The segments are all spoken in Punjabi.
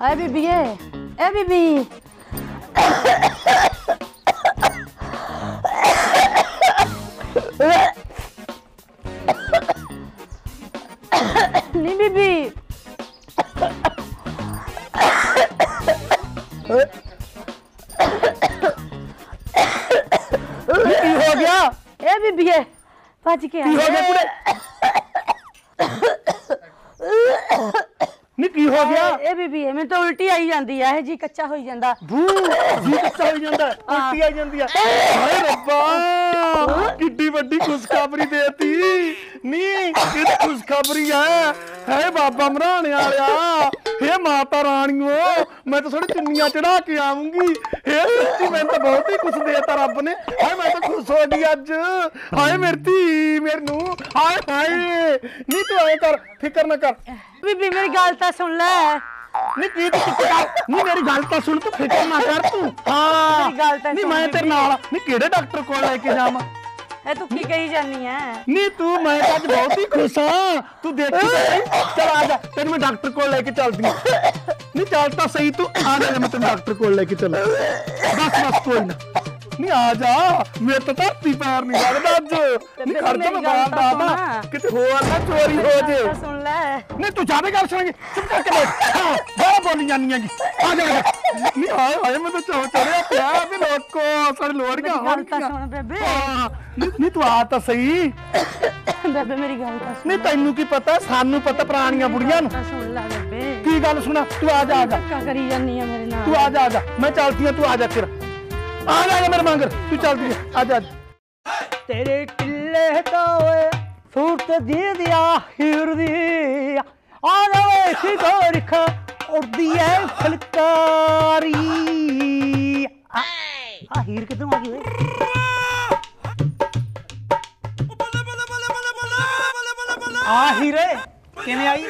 ਹਾਏ ਬੀਬੀਏ ਐ ਬੀਬੀ। ਨੀ ਬੀਬੀ। ਕੀ ਹੋ ਗਿਆ? ਐ ਬੀਬੀਏ ਭੱਜ ਕੇ ਆ ਕੀ ਹੋ ਗਿਆ ਕੁੜੇ ਨੀ ਕੀ ਹੋ ਗਿਆ? ਇਹ ਬੀਬੀਏ ਮੈਨੂੰ ਤਾਂ ਉਲਟੀ ਆਈ ਜਾਂਦੀ ਆ ਇਹ ਜੀ ਕੱਚਾ ਹੋਈ ਜਾਂਦਾ। ਬੂ ਜੀ ਕਿੱਥੇ ਹੋ ਜਾਂਦਾ ਉਲਟੀ ਆ ਜਾਂਦੀ ਆ। ਹਾਏ ਰੱਬਾ! ਕਿੱਡੀ ਵੱਡੀ ਖੁਸ਼ਖਬਰੀ ਦੇਤੀ। ਨੀ ਇਹ ਖੁਸ਼ਖਬਰੀ ਆ। ਹੈ ਬਾਬਾ ਮਰਾਣੇ ਵਾਲਿਆ। ਹੇ ਮਾਤਾ ਰਾਣੀਓ ਮੈਂ ਤਾਂ ਥੋੜੀ ਚੁੰਨੀਆਂ ਚੜਾ ਕੇ ਆਉਂਗੀ ਹੇ ਸੱਚੀ ਮੈਂ ਤਾਂ ਬਹੁਤ ਹੀ ਖੁਸ਼ ਦੇਤਾ ਰੱਬ ਨੇ। ਹਾਏ ਮੈਂ ਤਾਂ ਖੁਸ਼ ਹੋ ਗਈ ਅੱਜ। ਹਾਏ ਮੇਰੀ ਧੀ ਮੇਰੇ ਨੂੰ। ਹਾਏ ਹਾਏ। ਨੀ ਤੂੰ ਐ ਕਰ ਫਿਕਰ ਨਾ ਕਰ। ਬੀਬੀ ਮੇਰੀ ਗੱਲ ਤਾਂ ਸੁਣ ਲੈ। ਨੀ ਕੀ ਤੂੰ ਚੁੱਪ ਕਰ? ਨੀ ਮੇਰੀ ਗੱਲ ਤਾਂ ਸੁਣ ਤੂੰ ਫਿਕਰ ਨਾ ਕਰ ਤੂੰ। ਹਾਂ। ਮੇਰੀ ਗੱਲ ਤਾਂ ਨੀ ਸੁਣ ਮੈਂ ਤੇਰੇ। ਨਾਲ ਨੀ ਕਿਹੜੇ ਡਾਕਟਰ ਕੋਲ ਲੈ ਕੇ ਜਾਵਾਂ? ਇਹ ਤੂੰ ਕੀ ਕਹੀ ਜਾਨੀ ਐ ਨੀ ਤੂੰ ਮੈਂ ਤਾਂ ਅੱਜ ਬਹੁਤ ਹੀ ਖੁਸ਼ ਹਾਂ ਤੂੰ ਦੇਖੀ ਤਾਂ ਸਹੀ ਚਲ ਆ ਜਾ ਤੈਨੂੰ ਮੈਂ ਡਾਕਟਰ ਕੋਲ ਲੈ ਕੇ ਚੱਲਦੀ ਹਾਂ ਨੀ ਚੱਲ ਤਾਂ ਸਹੀ ਤੂੰ ਆ ਜਾ ਮੈਂ ਤੈਨੂੰ ਡਾਕਟਰ ਕੋਲ ਲੈ ਕੇ ਚੱਲਾਂ ਬਸ ਬਸ ਕੋਈ ਨਾ ਨੀ ਆ ਜਾ ਮੇਰੇ ਤਾਂ ਧਰਤੀ ਪੈਰ ਨਹੀਂ ਲੱਗਦਾ ਅੱਜ ਨੀ ਫਿਰ ਖਰਚਾ ਮੇਰੀ ਮੈਂ ਗੱਲ ਬਾਹਰ ਤਾਂ ਦਾ ਸੁਣ। ਕਿਤੇ ਹੋਰ ਨਾ ਚੋਰੀ ਹੋ ਜੇ ਤਾਂ ਸੁਣ ਲੈ ਨਹੀਂ ਤੂੰ ਜਾਵੇ ਗੱਲ ਸੁਣਾਂਗੇ ਚੁੱਪ ਕਰਕੇ ਬੈਠ ਹਾਂ ਬਹੁਤ ਬੋਲੀ ਜਾਂਦੀਆਂ ਕੀ ਆ ਜਾ ਆ ਜਾ ਨਹੀਂ ਹਾਏ ਹਾਏ ਮੈਂ ਤਾਂ ਚੌ ਚੜਿਆ ਪਿਆ ਵੀ ਲੋਕੋ ਸਾਰੇ ਲੋੜੀਆਂ ਮੇਰੀ ਗੱਲ ਤਾਂ ਸੁਣ ਬੇਬੇ ਹਾਂ ਨਹੀਂ ਨਹੀਂ ਤੂੰ ਆ ਤਾਂ ਸਹੀ ਬੇਬੇ ਮੇਰੀ ਗੱਲ ਤਾਂ ਸੁਣ ਨਹੀਂ ਤੈਨੂੰ ਕੀ ਪਤਾ ਸਾਨੂੰ ਪਤਾ ਪੁਰਾਣੀਆਂ ਬੁੜੀਆਂ ਨੂੰ ਤਾਂ ਸੁਣ ਲੈ ਬੇਬੇ ਕੀ ਗੱਲ ਸੁਣਾ ਤੂੰ ਆ ਜਾ ਆ ਜਾ ਧੱਕਾ ਕਰੀ ਜਾਨੀ ਆ ਮੇਰੇ ਨਾਲ ਤੂੰ ਆ ਜਾ ਆ ਜਾ ਮੈਂ ਚੱਲਦੀ ਆ ਤੂੰ ਆ ਜਾ ਫਿਰ ਆ ਜਾ ਆ ਜਾ ਮੇਰੇ ਮੰਗਰ ਤੂੰ ਚੱਲਦੀ ਆ ਆ ਜਾ ਆ ਜਾ। ਤੇਰੇ ਟਿੱਲੇ ਤੋਂ ਓਏ ਸੂਰਤ ਦੀ ਦਿਆ ਹੀਰ ਦੀ ਆ ਨਵੇਂ ਸਿਗੋਰਖ ਉੜਦੀ ਐ ਫਲਕਾਰੀ। ਆ ਆ ਹੀਰ ਕਿੱਥੋਂ ਆ ਗਈ ਓਏ? ਆ ਹੀਰੇ, ਕਿਵੇਂ ਆਈ?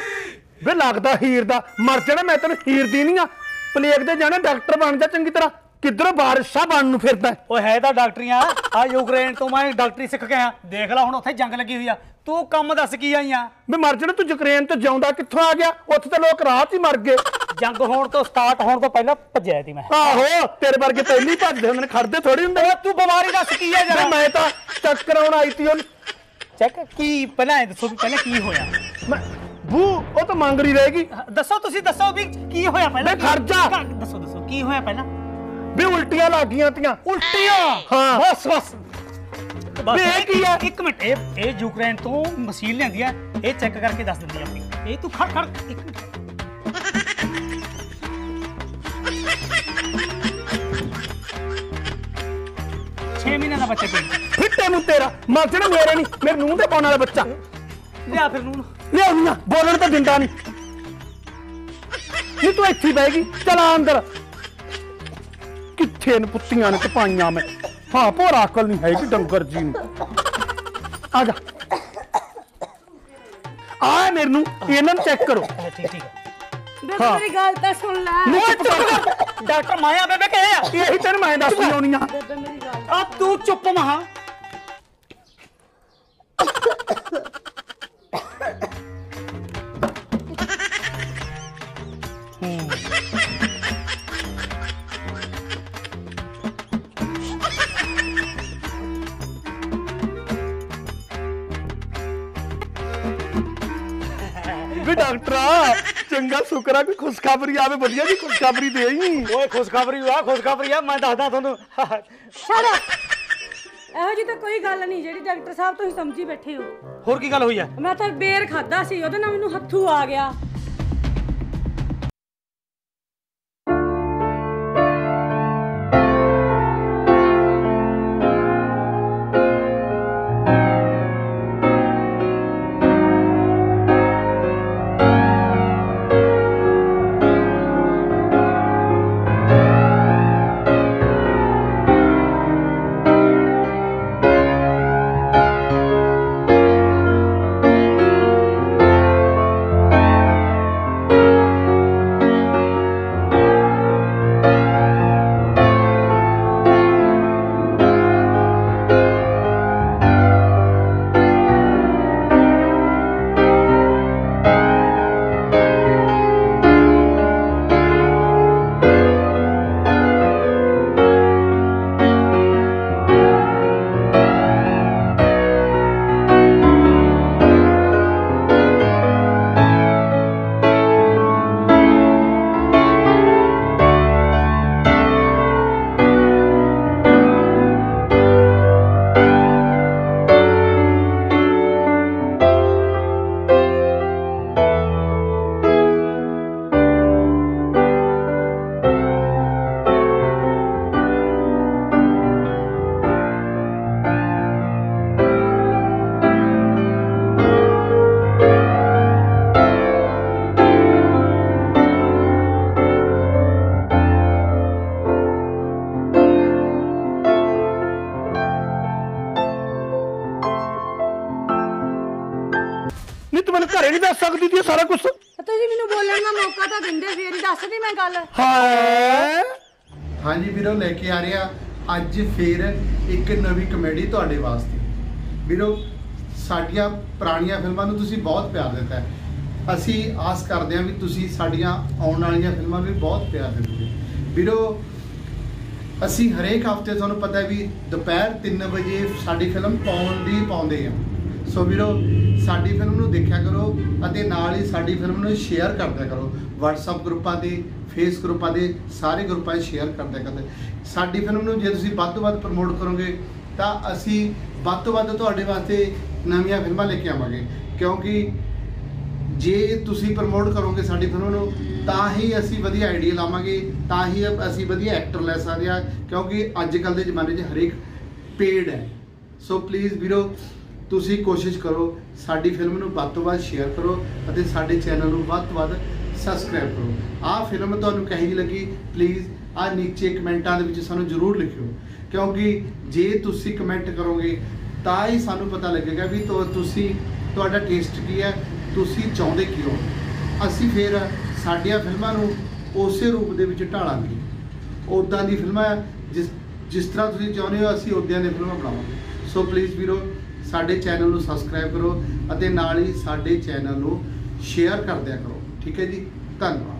ਵੇ ਲੱਗਦਾ ਹੀਰ ਦਾ, ਮਰ ਜਾਣਾ ਮੈਂ ਤੈਨੂੰ ਹੀਰ ਦੀ ਨਹੀਂ ਆ। ਪਲੇਗ ਦੇ ਜਾਣਾ, ਡਾਕਟਰ ਬਣ ਜਾ ਚੰਗੀ ਤਰ੍ਹਾਂ। ਕਿੱਧਰੋਂ ਬਾਰਿਸ਼ਾਂ ਬਣਨ ਨੂੰ ਫਿਰਦਾ? ਹੈ। ਓਏ ਹੈ ਤਾਂ ਡਾਕਟਰੀਆਂ। ਆ ਯੂਕਰੇਨ ਤੋਂ ਮੈਂ ਡਾਕਟਰੀ ਸਿੱਖ ਕੇ ਆਇਆ। ਦੇਖ ਲੈ ਹੁਣ ਉੱਥੇ ਜੰਗ ਲੱਗੀ ਹੋਈ ਆ। ਤੂੰ ਕੰਮ ਦੱਸ ਕੀ ਆਈਆਂ ਵੀ ਮਰ ਜਾਣਾ ਤੂੰ ਯੂਕਰੇਨ ਤੋਂ ਜਿਉਂਦਾ ਕਿੱਥੋਂ ਆ ਗਿਆ? ਉੱਥੇ ਤਾਂ ਲੋਕ 'ਚ ਹੀ ਮਰ ਗਏ। ਜੰਗ ਹੋਣ ਤੋਂ ਸਟਾਰਟ ਹੋਣ ਤੋਂ ਪਹਿਲਾਂ ਭੱਜਿਆ ਸੀ ਮੈਂ। ਆਹੋ ਤੇਰੇ ਵਰਗੇ ਪਹਿਲੀ ਭੱਜਦੇ ਹੁੰਦੇ ਨੇ ਖੜਦੇ ਥੋੜੀ ਹੁੰਦੇ ਓਏ ਤੂੰ ਬਿਮਾਰੀ ਦੱਸ ਕੀ ਆ ਵੀ ਜਰਾ ਮੈਂ ਤਾਂ ਚੈੱਕ ਕਰਾਉਣ ਆਈ ਤੀ ਉਹ ਚੈੱਕ ਕੀ ਪਹਿਲਾਂ ਇਹ ਦੱਸੋ ਵੀ ਪਹਿਲਾਂ ਕੀ ਹੋਇਆ? ਮੈਂ ਬੂ ਉਹ ਤਾਂ ਮੰਗ ਰਹੀ ਰਹੇਗੀ। ਦੱਸੋ ਤੁਸੀਂ ਦੱਸੋ ਵੀ ਕੀ ਹੋਇਆ ਪਹਿਲਾਂ? ਬੇ ਖੜ ਜਾ। ਕੀ- ਦੱਸੋ ਦੱਸੋ ਕੀ ਹੋਇਆ ਪਹਿਲਾਂ? ਵੀ ਉਲਟੀਆਂ ਲੱਗ ਗਈਆਂ ਤੀਆਂ ਉਲਟੀਆਂ। ਹਾਂ। ਬਸ ਬਸ। ਬੇ ਇਹ ਕੀ ਆ? ਇੱਕ ਮਿੰਟ ਇਹ ਇਹ ਯੂਕਰੇਨ ਤੋਂ ਮਸ਼ੀਨ ਲਿਆਂਦੀ ਆ ਇਹ ਚੈੱਕ ਕਰਕੇ ਦੱਸ ਦਿੰਦੀ ਆ ਆਪਣੀ। ਇਹ ਤੂੰ ਖੜ ਖੜ ਇੱਕ ਮਿੰਟ। ਛੇ ਮਹੀਨੇ ਦਾ ਬੱਚਾ ਪੇਟ ਫਿੱਟੇ ਨੂੰ ਤੇਰਾ ਮਰ ਜਾਣਾ ਮੇਰੇ ਨਹੀਂ ਮੇਰੇ ਨੂੰਹ ਦੇ ਪਾਉਣ ਵਾਲਾ ਬੱਚਾ। ਲਿਆ ਫਿਰ ਨੂੰ। ਲਿਆਉਣੀਆਂ ਬੋਲਣ ਤਾਂ ਦਿੰਦਾ ਨਹੀਂ ਨਹੀਂ ਤੂੰ ਇੱਥੇ ਹੀ ਬਹਿ ਗਈ ਚਲ ਆ ਅੰਦਰ। ਕਿੱਥੇ ਨੇ ਪੁੱਤੀਆਂ ਨੇ ਕਪਾਈਆਂ ਮੈਂ? ਹਾਂ ਭੋਰਾ ਅਕਲ ਨਹੀਂ ਹੈਗੀ ਡੰਗਰ ਜੀ ਨੂੰ। ਆ ਜਾ। ਆ ਮੇਰੇ ਨੂੰ ਇਹਨਾਂ ਨੂੰ ਚੈੱਕ ਕਰੋ। ਠੀਕ ਠੀਕ। ਹਾਂ। ਮੇਰੀ ਗੱਲ ਤਾਂ ਸੁਣ ਲੈ। ਚੁੱਪ ਕਰ। ਡਾਕਟਰ ਮਾਇਆ ਬੇਬੇ ਕਹੇ ਆ? ਇਹੀ ਤੈਨੂੰ ਮੈਂ ਦੱਸ ਆਉਣੀ ਆ। ਬੇਬੇ ਮੇਰੀ ਗੱਲ ਆ ਤੂੰ ਚੁੱਪ ਮਹਾ। ਵੀ ਡਾਕਟਰਾ ਚੰਗਾ ਸ਼ੁਕਰ ਆ ਕੋਈ ਖੁਸ਼ਖਬਰੀ ਆਵੇ ਵਧੀਆ ਜੀ ਖੁਸ਼ਖਬਰੀ ਦੇ ਆਈ ਓਏ ਖੁਸ਼ਖਬਰੀ ਆ ਖੁਸ਼ਖਬਰੀ ਆ ਮੈਂ ਦੱਸਦਾ ਤੁਹਾਨੂੰ। ਛੱਡ। ਇਹੋ ਜੀ ਤਾਂ ਕੋਈ ਗੱਲ ਨਹੀਂ ਜਿਹੜੀ ਡਾਕਟਰ ਸਾਹਿਬ ਤੁਸੀਂ ਸਮਝੀ ਬੈਠੇ ਹੋ। ਹੋਰ ਕੀ ਗੱਲ ਹੋਈ ਆ? ਮੈਂ ਤਾਂ ਬੇਰ ਖਾਦਾ ਸੀ ਉਹਦੇ ਨਾਲ ਮੈਨੂੰ ਹੱਥੂ ਆ ਗਿਆ। ਹੈ ਸਾਰਾ ਕੁਝ ਤੇ ਤੁਸੀਂ ਮੈਨੂੰ ਬੋਲਣ ਦਾ ਮੌਕਾ ਤਾਂ ਦਿੰਦੇ ਫੇਰ ਹੀ ਦੱਸਦੀ ਮੈਂ ਗੱਲ। ਹਾਏ ਹਾਂਜੀ ਵੀਰੋ ਲੈ ਕੇ ਆ ਰਿਹਾ ਅੱਜ ਫੇਰ ਇੱਕ ਨਵੀਂ ਕਮੇਡੀ ਤੁਹਾਡੇ ਵਾਸਤੇ। ਵੀਰੋ ਸਾਡੀਆਂ ਪੁਰਾਣੀਆਂ ਫਿਲਮਾਂ ਨੂੰ ਤੁਸੀਂ ਬਹੁਤ ਪਿਆਰ ਦਿੱਤਾ ਹੈ। ਅਸੀਂ ਆਸ ਕਰਦੇ ਹਾਂ ਵੀ ਤੁਸੀਂ ਸਾਡੀਆਂ ਆਉਣ ਵਾਲੀਆਂ ਫਿਲਮਾਂ ਵੀ ਬਹੁਤ ਪਿਆਰ ਦਿੰਦੇ ਵੀਰੋ ਅਸੀਂ ਹਰੇਕ ਹਫ਼ਤੇ ਤੁਹਾਨੂੰ ਪਤਾ ਹੈ ਵੀ ਦੁਪਹਿਰ 3 ਵਜੇ ਸਾਡੀ ਫਿਲਮ ਪਾਉਣ ਦੀ ਪਾਉਂਦੇ ਆ ਸੋ ਵੀਰੋ, ਸਾਡੀ ਫਿਲਮ ਨੂੰ ਦੇਖਿਆ ਕਰੋ ਅਤੇ ਨਾਲ ਹੀ ਸਾਡੀ ਫਿਲਮ ਨੂੰ ਸ਼ੇਅਰ ਕਰਦਿਆ ਕਰੋ। WhatsApp ਗਰੁੱਪਾਂ ਤੇ ਫੇਸ ਗਰੁੱਪਾਂ ਦੇ ਸਾਰੇ ਗਰੁੱਪਾਂ 'ਚ ਸ਼ੇਅਰ ਕਰਦਿਆ ਕਰਦੇ। ਸਾਡੀ ਫਿਲਮ ਨੂੰ ਜੇ ਤੁਸੀਂ ਵੱਧ ਤੋਂ ਵੱਧ ਪ੍ਰਮੋਟ ਕਰੋਗੇ, ਤਾਂ ਅਸੀਂ ਵੱਧ ਤੋਂ ਵੱਧ ਤੁਹਾਡੇ ਵਾਸਤੇ ਨਵੀਆਂ ਫਿਲਮਾਂ ਲੈ ਕੇ ਆਵਾਂਗੇ। ਕਿਉਂਕਿ ਜੇ ਤੁਸੀਂ ਪ੍ਰਮੋਟ ਕਰੋਗੇ ਸਾਡੀ ਫਿਲਮ ਨੂੰ, ਤਾਂ ਹੀ ਅਸੀਂ ਵਧੀਆ ਆਈਡੀਆ ਲਾਵਾਂਗੇ, ਤਾਂ ਹੀ ਅਸੀਂ ਵਧੀਆ ਐਕਟਰ ਲੈ ਸਕਦੇ ਹਾਂ। ਕਿਉਂਕਿ ਅੱਜ ਕੱਲ ਦੇ ਜ਼ਮਾਨੇ 'ਚ ਹਰੇਕ ਪੇਡ ਹੈ। ਸੋ ਪਲੀਜ਼ ਵੀਰੋ ਤੁਸੀਂ ਕੋਸ਼ਿਸ਼ ਕਰੋ ਸਾਡੀ ਫਿਲਮ ਨੂੰ ਵੱਧ ਤੋਂ ਵੱਧ ਸ਼ੇਅਰ ਕਰੋ ਅਤੇ ਸਾਡੇ ਚੈਨਲ ਨੂੰ ਵੱਧ ਤੋਂ ਵੱਧ ਸਬਸਕ੍ਰਾਈਬ ਕਰੋ। ਆਹ ਫਿਲਮ ਤੁਹਾਨੂੰ ਕਹੀ ਜਿਹੀ ਲੱਗੀ? ਪਲੀਜ਼ ਆਹ ਨੀਚੇ ਕਮੈਂਟਾਂ ਦੇ ਵਿੱਚ ਸਾਨੂੰ ਜ਼ਰੂਰ ਲਿਖਿਓ। ਕਿਉਂਕਿ ਜੇ ਤੁਸੀਂ ਕਮੈਂਟ ਕਰੋਗੇ, ਤਾਂ ਹੀ ਸਾਨੂੰ ਪਤਾ ਲੱਗੇਗਾ ਵੀ ਤੁਸੀਂ, ਤੁਹਾਡਾ ਟੇਸਟ ਕੀ ਹੈ, ਤੁਸੀਂ ਚਾਹੁੰਦੇ ਕੀ ਹੋ। ਅਸੀਂ ਫਿਰ ਸਾਡੀਆਂ ਫਿਲਮਾਂ ਨੂੰ ਉਸੇ ਰੂਪ ਦੇ ਵਿੱਚ ਢਾਲਾਂਗੇ। ਉਦਾਂ ਦੀ ਫਿਲਮਾਂ ਜਿਸ ਜਿਸ ਤਰ੍ਹਾਂ ਤੁਸੀਂ ਚਾਹੁੰਦੇ ਹੋ, ਅਸੀਂ ਉਦਾਂ ਦੀਆਂ ਫਿਲਮਾਂ ਬਣਾਵਾਂਗੇ। ਸੋ ਪਲੀਜ਼ ਵੀਰੋ, ਸਾਡੇ ਚੈਨਲ ਨੂੰ ਸਬਸਕ੍ਰਾਈਬ ਕਰੋ ਅਤੇ ਨਾਲ ਹੀ ਸਾਡੇ ਚੈਨਲ ਨੂੰ ਸ਼ੇਅਰ ਕਰ ਦਿਆ ਕਰੋ। ਠੀਕ ਹੈ ਜੀ? ਧੰਨਵਾਦ।